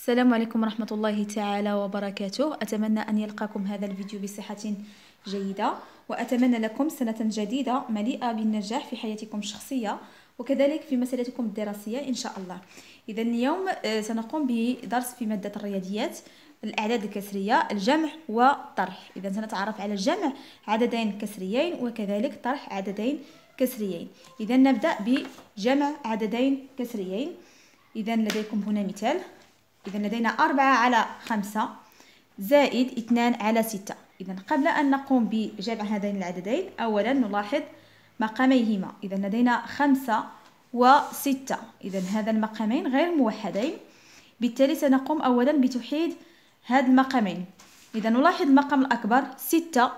السلام عليكم ورحمة الله تعالى وبركاته. أتمنى أن يلقاكم هذا الفيديو بصحة جيدة وأتمنى لكم سنة جديدة مليئة بالنجاح في حياتكم الشخصية وكذلك في مسألتكم الدراسية إن شاء الله. إذا اليوم آه، سنقوم بدرس في مادة الرياضيات الأعداد الكسرية الجمع والطرح. إذا سنتعرف على الجمع عددين كسريين وكذلك طرح عددين كسريين. إذا نبدأ بجمع عددين كسريين. إذا لديكم هنا مثال. إذا لدينا أربعة على خمسة زائد اثنان على ستة. إذا قبل أن نقوم بجمع هذين العددين أولا نلاحظ مقاميهما. إذا لدينا خمسة وستة. إذا هذا المقامين غير موحدين بالتالي سنقوم أولا بتوحيد هاد المقامين. إذا نلاحظ المقام الأكبر ستة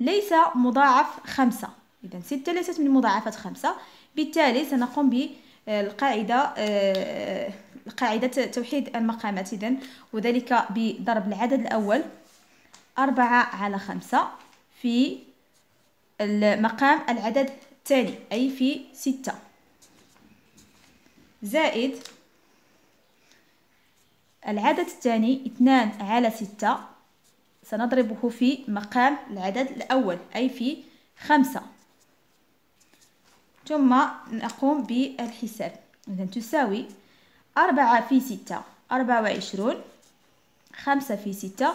ليس مضاعف خمسة. إذا ستة ليست من مضاعفات خمسة بالتالي سنقوم بالقاعدة آه، قاعدة توحيد المقامات. إذن وذلك بضرب العدد الأول. أربعة على خمسة في المقام العدد الثاني أي في ستة. زائد العدد الثاني اثنان على ستة سنضربه في مقام العدد الأول أي في خمسة. ثم نقوم بالحساب. إذا تساوي أربعة في ستة أربعة وعشرون خمسة في ستة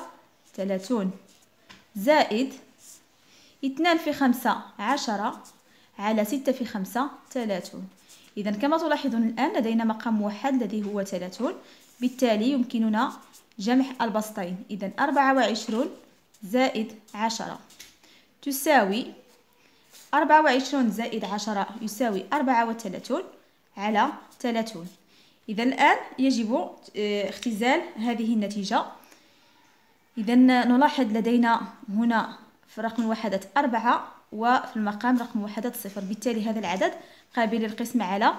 ثلاثون. زائد اثنان في خمسة عشرة على ستة في خمسة ثلاثون. إذا كما تلاحظون الآن لدينا مقام موحد الذي هو ثلاثون. بالتالي يمكننا جمع البسطين. إذا أربعة وعشرون زائد عشرة تساوي أربعة وعشرون زائد عشرة يساوي أربعة وثلاثون على ثلاثون. إذا الآن يجب آه، اختزال هذه النتيجة. إذا نلاحظ لدينا هنا في رقم الوحدات أربعة وفي المقام رقم وحدات صفر. بالتالي هذا العدد قابل للقسم على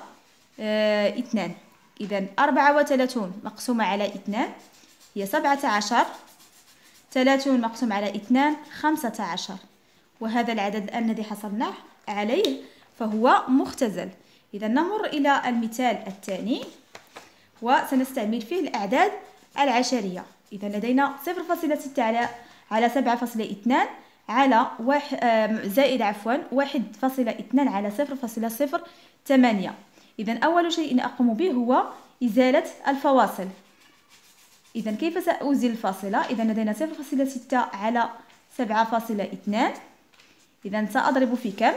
آه اثنان. إذا أربعة وثلاثون مقسومة على اثنان هي سبعة عشر. ثلاثون مقسوم على اثنان خمسة عشر. وهذا العدد الذي حصلنا عليه فهو مختزل. إذا نمر إلى المثال الثاني. وسنستعمل فيه الأعداد العشرية. إذا لدينا 0.6 على على 7.2 على واحد زائد عفوا 1.2 على 0.08 إذا أول شيء أقوم به هو إزالة الفواصل. إذا كيف سأزيل الفاصلة؟ إذا لدينا 0.6 على 7.2 إذا سأضرب في كم؟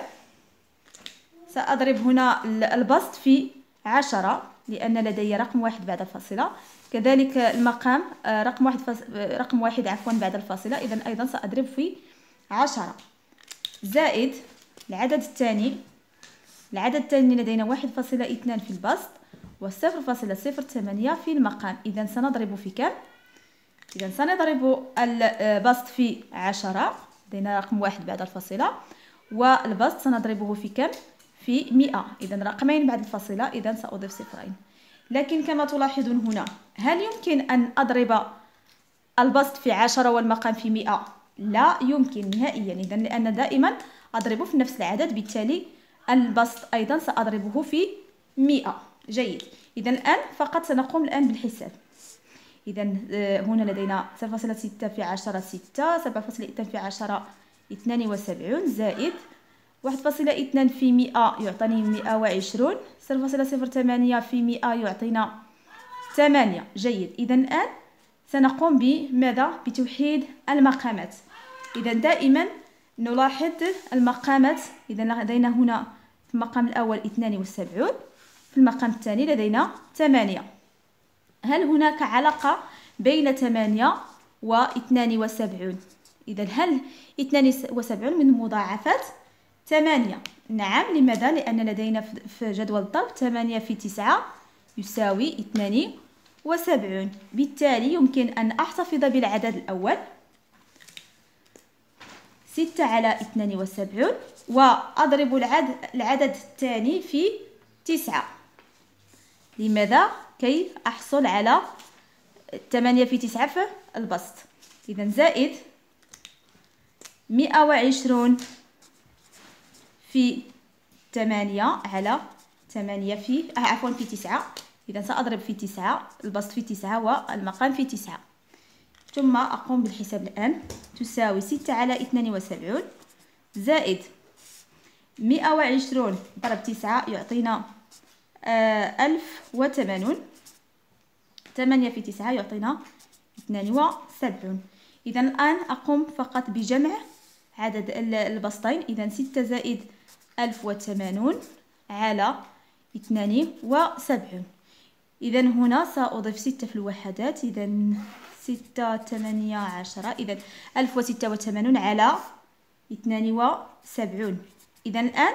سأضرب هنا البسط في 10 لأن لدي رقم واحد بعد الفاصلة. كذلك المقام آه، رقم واحد فاص... آه، رقم واحد عفوا بعد الفاصلة. إذا أيضا سأضرب في عشرة. زائد العدد الثاني. العدد الثاني لدينا واحد فاصلة اثنان في البسط وصفر فاصلة صفر ثمانية في المقام. إذا سنضرب في كم؟ إذا سنضرب البسط في عشرة. لدينا رقم واحد بعد الفاصلة. والبسط سنضربه في كم؟ في مئة. إذا رقمين بعد الفاصلة إذا سأضيف صفرين. لكن كما تلاحظون هنا هل يمكن أن أضرب البسط في عشرة والمقام في مئة؟ لا يمكن نهائيا. إذا لأن دائما أضرب في نفس العدد بالتالي البسط أيضا سأضربه في مئة. جيد. إذا الآن فقط سنقوم الآن بالحساب. إذا آه، هنا لدينا 0.6 في عشرة ستة 7.2 في عشرة اثنان وسبعون زائد واحد فاصلة اثنان في مئة يعطيني مئة وعشرون. صفر فاصلة صفر ثمانية في مئة يعطينا ثمانية. جيد. إذا الآن سنقوم بماذا؟ بتوحيد المقامات. إذا دائما نلاحظ المقامات. إذا لدينا هنا في المقام الأول اثنان وسبعون في المقام الثاني لدينا ثمانية. هل هناك علاقة بين ثمانية واثنان وسبعون؟ إذا هل اثنان وسبعون من مضاعفات؟ ثمانية. نعم لماذا؟ لأن لدينا في جدول الضرب ثمانية في تسعة يساوي اثنان وسبعون. بالتالي يمكن أن أحتفظ بالعدد الأول. ستة على اثنان وسبعون. وأضرب العدد, العدد الثاني في تسعة. لماذا؟ كي أحصل على ثمانية في تسعة في البسط؟ إذا زائد مئة وعشرون. في ثمانية على ثمانية في آه، عفوا في تسعة. إذا سأضرب في تسعة البسط في تسعة والمقام في تسعة. ثم أقوم بالحساب الآن. تساوي ستة على اثنان وسبعون زائد مئة وعشرون ضرب تسعة يعطينا آه، ألف وثمانون. ثمانية في تسعة يعطينا اثنان وسبعون. إذا الآن أقوم فقط بجمع عدد البسطين. إذا ستة زائد ألف وثمانون على اثنان وسبعون إذا هنا سأضيف ستة في الوحدات. إذا ستة ثمانية عشرة إذا ألف وستة وثمانون على اثنان وسبعون إذا الآن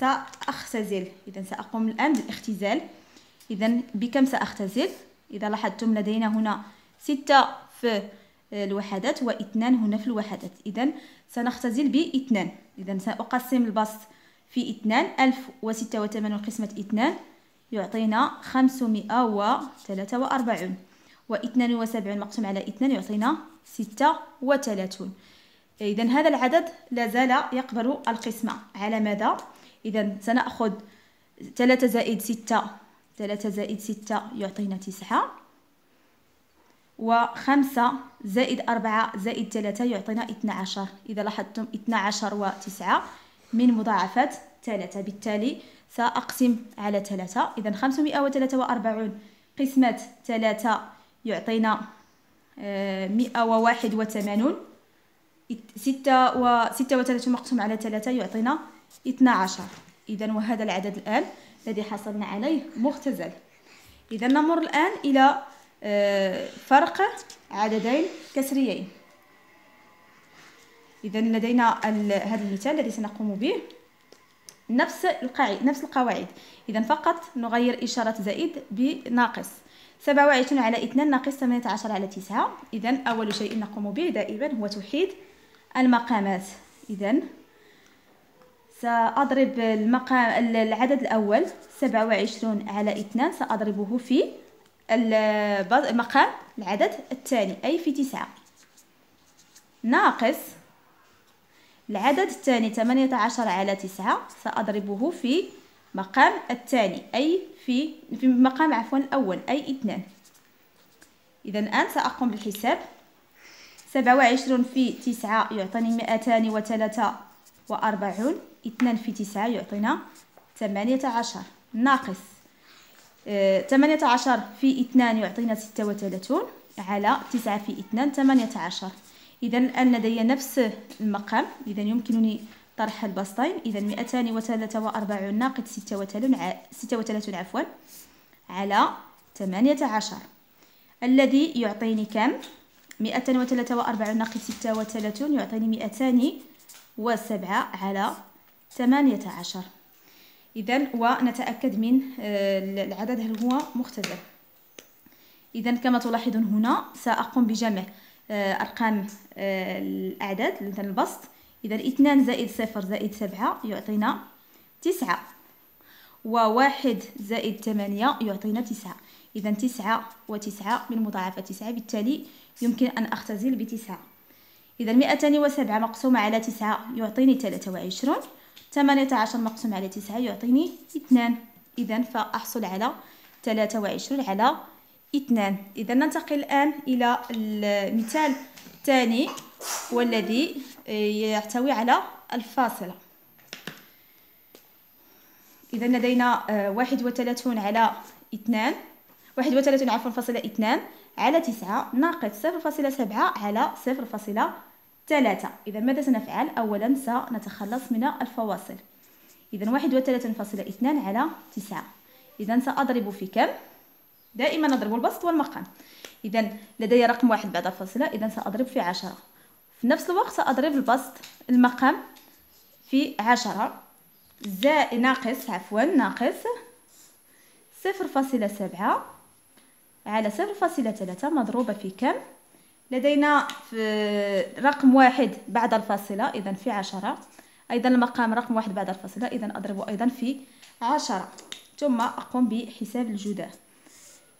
سأختزل. إذا سأقوم الآن بالاختزال. إذا بكم سأختزل؟ إذا لاحظتم لدينا هنا ستة في الوحدات واثنان هنا في الوحدات. إذا سنختزل باثنان. إذا سأقسم البسط في اثنان ألف وستة وثمانون قسمة اثنان يعطينا خمسمائة وثلاثة وأربعون. واثنان وسبعون مقسوم على اثنان يعطينا ستة وثلاثون. إذا هذا العدد لا زال يقبل القسمة. على ماذا؟ إذا سنأخذ ثلاثة زائد ستة ثلاثة زائد ستة يعطينا تسعة. وخمسة زائد أربعة زائد ثلاثة يعطينا اثنا عشر. إذا لاحظتم اثنا عشر وتسعة. من مضاعفات ثلاثة. بالتالي سأقسم على ثلاثة. إذا خمسمائة وثلاثة وأربعون قسمة ثلاثة يعطينا آه، مئة وواحد وثمانون. ستة وستة وثلاثون مقسوم على ثلاثة يعطينا اثنا عشر. إذا وهذا العدد الآن الذي حصلنا عليه مختزل. إذا نمر الآن إلى آه، فرق عددين كسريين. إذا لدينا هذا المثال الذي سنقوم به. نفس القاعدة نفس القواعد. إذا فقط نغير إشارة زائد بناقص. سبعة وعشرون على اثنان ناقص ثمانية عشر على تسعة. إذا أول شيء نقوم به دائما هو توحيد المقامات. إذا سأضرب المقام العدد الأول. سبعة وعشرون على اثنان سأضربه في المقام العدد الثاني أي في تسعة. ناقص العدد الثاني ثمانية عشر على تسعة سأضربه في مقام الثاني أي في في مقام عفوا الأول أي اثنان. إذا الآن سأقوم بالحساب. سبعة وعشرون في تسعة يعطيني مئتان وثلاثة وأربعون اثنان في تسعة يعطينا ثمانية عشر. ناقص آه، ثمانية عشر في اثنان يعطينا ستة وثلاثون على تسعة في اثنان ثمانية عشر. إذا الآن لدي نفس المقام. إذا يمكنني طرح البسطين. إذا مئتان وثلاثة وأربعون ناقص ستة وثلاثون ستة وثلاثون عفوا على ثمانية عشر. الذي يعطيني كم؟ مئتان وثلاثة وأربعون ناقص ستة وثلاثون يعطيني مئتان وسبعة على ثمانية عشر. إذا ونتأكد من آه، العدد هل هو مختزل إذا كما تلاحظون هنا سأقوم بجمع أرقام آه، الأعداد مثلا البسط إذا اثنان زائد صفر زائد سبعة يعطينا تسعة. وواحد زائد ثمانية يعطينا تسعة. إذا تسعة وتسعة من مضاعفة تسعة بالتالي يمكن أن أختزل بتسعة. إذا مئتان وسبعة مقسومة على تسعة يعطيني ثلاثة وعشرون. ثمانية عشر مقسوم على تسعة يعطيني اثنان. إذا فأحصل على ثلاثة وعشرون على اثنان. إذا ننتقل الآن إلى المثال الثاني والذي يحتوي على الفاصلة. إذا لدينا آه، واحد وثلاثون على اثنان واحد وثلاثون عفوا فاصلة اثنان على تسعة ناقص صفر فاصلة سبعة على صفر فاصلة ثلاثة. إذا ماذا سنفعل؟ أولا سنتخلص من الفواصل. إذا واحد وثلاثون فاصلة اثنان على تسعة. إذا سأضرب في كم؟ دائما نضرب البسط والمقام إذا لدي رقم واحد بعد الفاصلة إذا سأضرب في عشرة. في نفس الوقت سأضرب البسط المقام في عشرة. زائد ناقص عفوا ناقص صفر فاصلة سبعة على صفر فاصلة ثلاثة. مضروبة في كم؟ لدينا في رقم واحد بعد الفاصلة. إذا في عشرة. أيضا المقام رقم واحد بعد الفاصلة. إذا أضربه أيضا في عشرة. ثم أقوم بحساب الجداه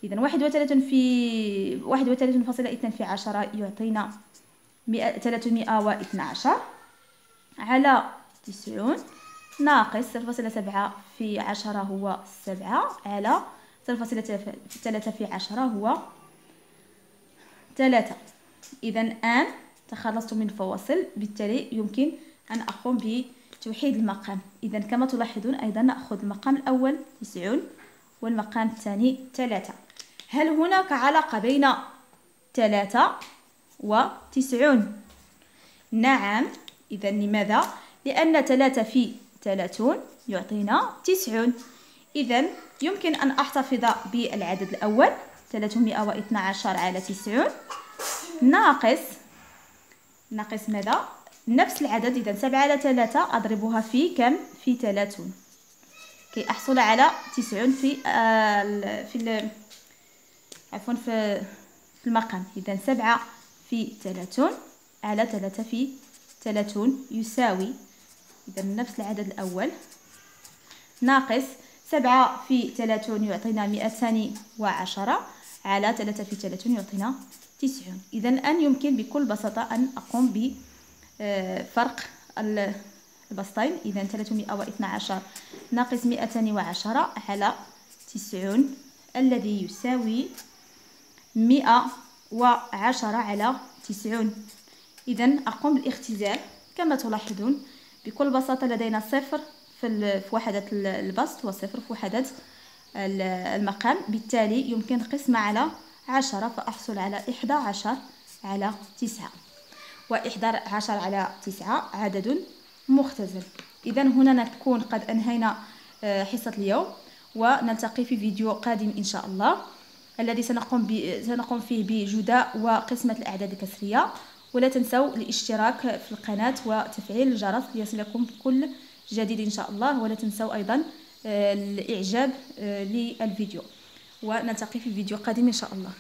إذا واحد وثلاثون في واحد وثلاثون فاصلة اثنان في عشرة يعطينا ثلاثمائة واثنى عشر على تسعون ناقص صفر فاصلة سبعة في عشرة هو سبعة على صفر فاصلة ثلاثة في عشرة هو ثلاثة. إذا الآن تخلصت من الفواصل بالتالي يمكن أن أقوم بتوحيد المقام. إذا كما تلاحظون أيضا نأخذ المقام الأول تسعون والمقام الثاني ثلاثة. هل هناك علاقة بين ثلاثة وتسعون؟ نعم. إذا لماذا؟ لأن ثلاثة في ثلاثون يعطينا تسعون. إذا يمكن أن أحتفظ بالعدد الأول. ثلاثمائة واثنى عشر على تسعون. ناقص ناقص ماذا؟ نفس العدد. إذا سبعة على ثلاثة أضربها في كم؟ في ثلاثون كي أحصل على تسعون في آه في عفوا في المقام. إذا سبعة في ثلاثون على ثلاثة في ثلاثون يساوي إذا نفس العدد الأول. ناقص سبعة في ثلاثون يعطينا مئتان وعشرة على ثلاثة في ثلاثون يعطينا تسعون. إذا الآن يمكن بكل بساطة أن أقوم بفرق البسطين. إذا ثلاثمائة واثنى عشر ناقص مئتان وعشرة على تسعون الذي يساوي مئة وعشرة على تسعون. إذا أقوم بالاختزال كما تلاحظون بكل بساطة لدينا صفر في وحدة البسط وصفر في وحدة المقام. بالتالي يمكن قسم على عشرة فأحصل على إحدى عشر على تسعة. وإحدى عشر على تسعة عدد مختزل. إذا هنا نكون قد أنهينا آه، حصة اليوم ونلتقي في فيديو قادم إن شاء الله. الذي سنقوم, سنقوم فيه بجداء وقسمة الأعداد الكسرية. ولا تنسوا الاشتراك في القناة وتفعيل الجرس ليصلكم كل جديد إن شاء الله. ولا تنسوا أيضا آه، الإعجاب آه، للفيديو. ونلتقي في فيديو قادم إن شاء الله.